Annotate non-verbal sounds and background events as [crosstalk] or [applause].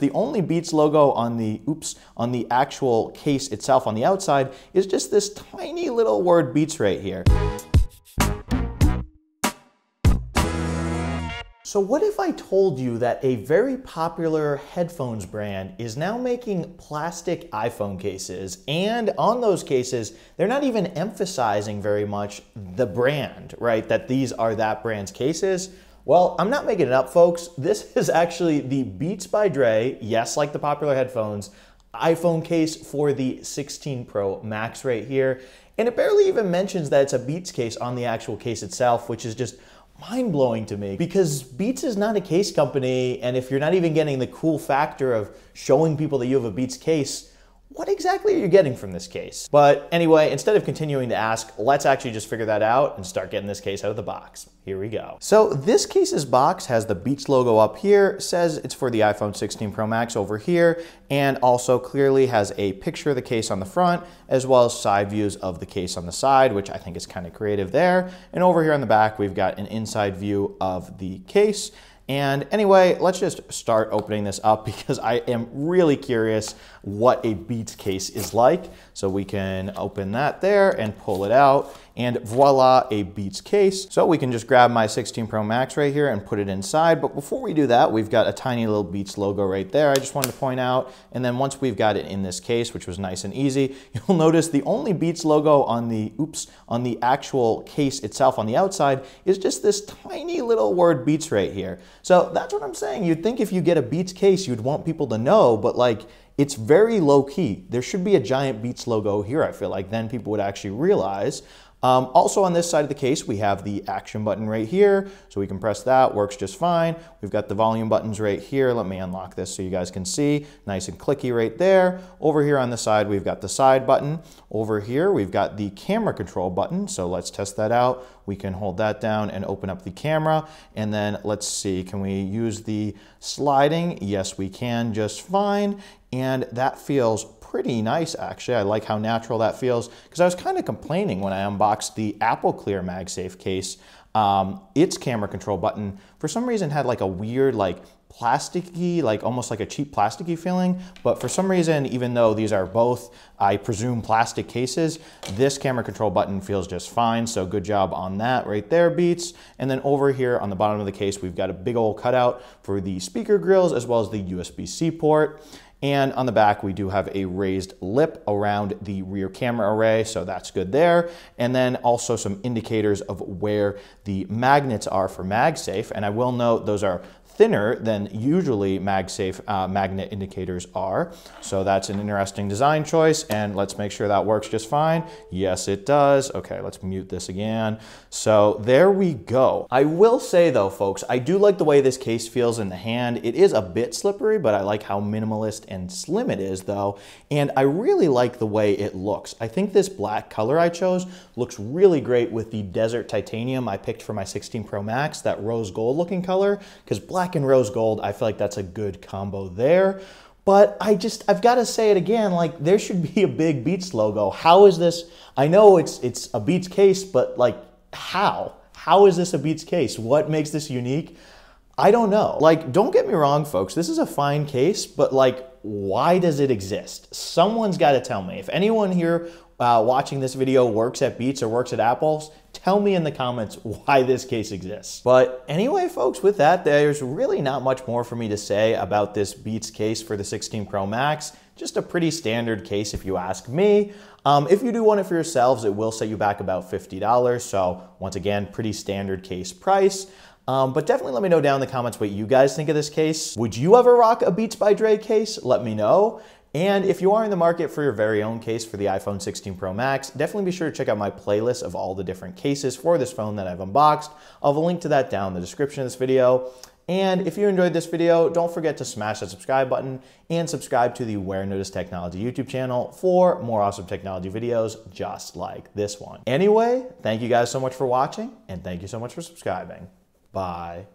The only Beats logo on the, oops, on the actual case itself on the outside is just this tiny little word Beats right here. So what if I told you that a very popular headphones brand is now making plastic iPhone cases and on those cases, they're not even emphasizing very much the brand, right? That these are that brand's cases. Well, I'm not making it up, folks. This [laughs] is actually the Beats by Dre, yes, like the popular headphones, iPhone case for the 16 Pro Max right here. And it barely even mentions that it's a Beats case on the actual case itself, which is just mind blowing to me because Beats is not a case company. And if you're not even getting the cool factor of showing people that you have a Beats case, what exactly are you getting from this case? But anyway, instead of continuing to ask, let's actually just figure that out and start getting this case out of the box. Here we go. So this case's box has the Beats logo up here, says it's for the iPhone 16 Pro Max over here, and also clearly has a picture of the case on the front, as well as side views of the case on the side, which I think is kind of creative there. And over here on the back, we've got an inside view of the case. And anyway, let's just start opening this up [laughs] because I am really curious what a Beats case is like. So we can open that there and pull it out and voila, a Beats case. So we can just grab my 16 Pro Max right here and put it inside. But before we do that, we've got a tiny little Beats logo right there. I just wanted to point out. And then once we've got it in this case, which was nice and easy, [laughs] you'll notice the only Beats logo on the, oops, on the actual case itself on the outside is just this tiny little word Beats right here. So that's what I'm saying. You'd think if you get a Beats case, you'd want people to know, but like, it's very low key. There should be a giant Beats logo here, I feel like. Then people would actually realize. Um, also on this side of the case, we have the action button right here. So we can press that, works just fine. We've got the volume buttons right here. Let me unlock this so you guys can see. Nice and clicky right there. Over here on the side, we've got the side button. Over here, we've got the camera control button. So let's test that out. We can hold that down and open up the camera. And then let's see, can we use the sliding? Yes, we can just fine. And that feels pretty nice actually. I like how natural that feels because I was kind of complaining when I unboxed the Apple Clear MagSafe case. Um, its camera control button for some reason had like a weird like plasticky, like almost like a cheap plasticky feeling. But for some reason, even though these are both, I presume, plastic cases, this camera control button feels just fine. So good job on that right there, Beats. And then over here on the bottom of the case, we've got a big old cutout for the speaker grills as well as the USB-C port. And on the back, we do have a raised lip around the rear camera array, so that's good there. And then also some indicators of where the magnets are for MagSafe. And I will note those are thinner than usually MagSafe uh, magnet indicators are. So that's an interesting design choice and let's make sure that works just fine. Yes, it does. Okay, let's mute this again. So there we go. I will say though, folks, I do like the way this case feels in the hand. It is a bit slippery, but I like how minimalist and slim it is though. And I really like the way it looks. I think this black color I chose looks really great with the desert titanium I picked for my 16 Pro Max, that rose gold looking color, because black and rose gold, I feel like that's a good combo there. But I just, I've got to say it again, like there should be a big Beats logo. How is this? I know it's, it's a Beats case, but like how? How is this a Beats case? What makes this unique? I don't know. Like, don't get me wrong, folks. This is a fine case, but like, why does it exist? Someone's got to tell me. If anyone here uh, watching this video works at Beats or works at Apple's, tell me in the comments [laughs] why this case exists. But anyway, folks, with that, there's really not much more for me to say about this Beats case for the 16 Pro Max. Just a pretty standard case if you ask me. Um, if you do want it for yourselves, it will set you back about $50. So once again, pretty standard case price. Um, but definitely let me know down in the comments what you guys think of this case. Would you ever rock a Beats by Dre case? Let me know. And if you are in the market for your very own case for the iPhone 16 Pro Max, definitely be sure to check out my playlist of all the different cases for this phone that I've unboxed. I'll have a link to that down in the description of this video. And if you enjoyed this video, don't forget to smash that subscribe button and subscribe to the Warenotice Technology YouTube channel for more awesome technology videos just like this one. Anyway, thank you guys so much for watching and thank you so much for subscribing. Bye.